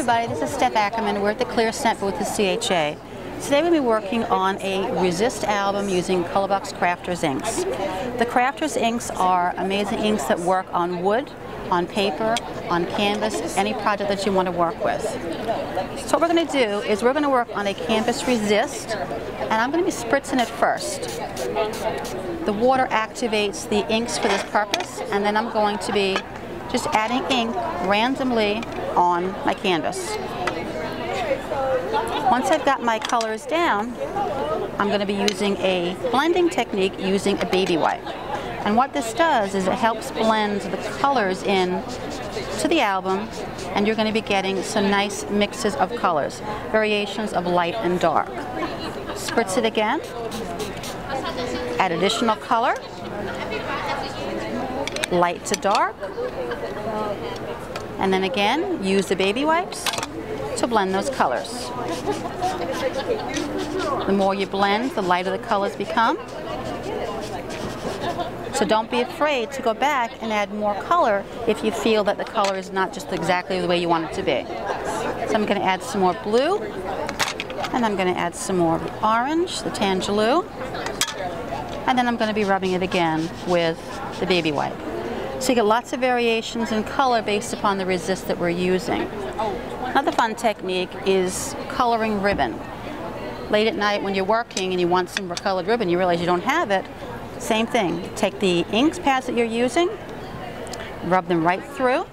everybody, this is Steph Ackerman. We're at the Clearsnap booth with CHA. Today we'll be working on a resist album using Colorbox Crafters inks. The Crafters inks are amazing inks that work on wood, on paper, on canvas, any project that you want to work with. So what we're going to do is we're going to work on a canvas resist and I'm going to be spritzing it first. The water activates the inks for this purpose and then I'm going to be just adding ink randomly on my canvas. Once I've got my colors down, I'm going to be using a blending technique using a baby wipe. And what this does is it helps blend the colors in to the album and you're going to be getting some nice mixes of colors, variations of light and dark. Spritz it again, add additional color, light to dark, and then again use the baby wipes to blend those colors. The more you blend, the lighter the colors become. So don't be afraid to go back and add more color if you feel that the color is not just exactly the way you want it to be. So I'm going to add some more blue, and I'm going to add some more orange, the Tangerloo, and then I'm going to be rubbing it again with the baby wipe. So you get lots of variations in color based upon the resist that we're using. Another fun technique is coloring ribbon. Late at night when you're working and you want some colored ribbon, you realize you don't have it, same thing. Take the inks pads that you're using, rub them right through,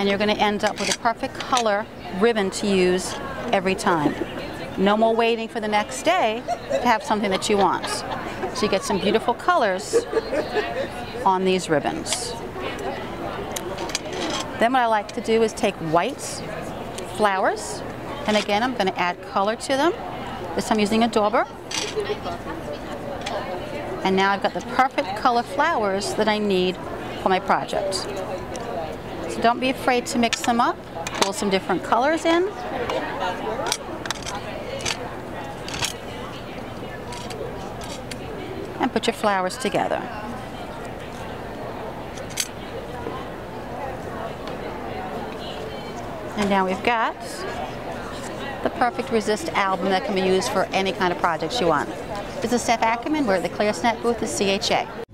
and you're going to end up with a perfect color ribbon to use every time. No more waiting for the next day to have something that you want. So you get some beautiful colors on these ribbons. Then what I like to do is take white flowers, and again I'm going to add color to them. This time using a dauber. And now I've got the perfect color flowers that I need for my project. So don't be afraid to mix them up. Pull some different colors in. And put your flowers together. And now we've got the perfect resist album that can be used for any kind of projects you want. This is Steph Ackerman. We're at the Clearsnap booth at CHA.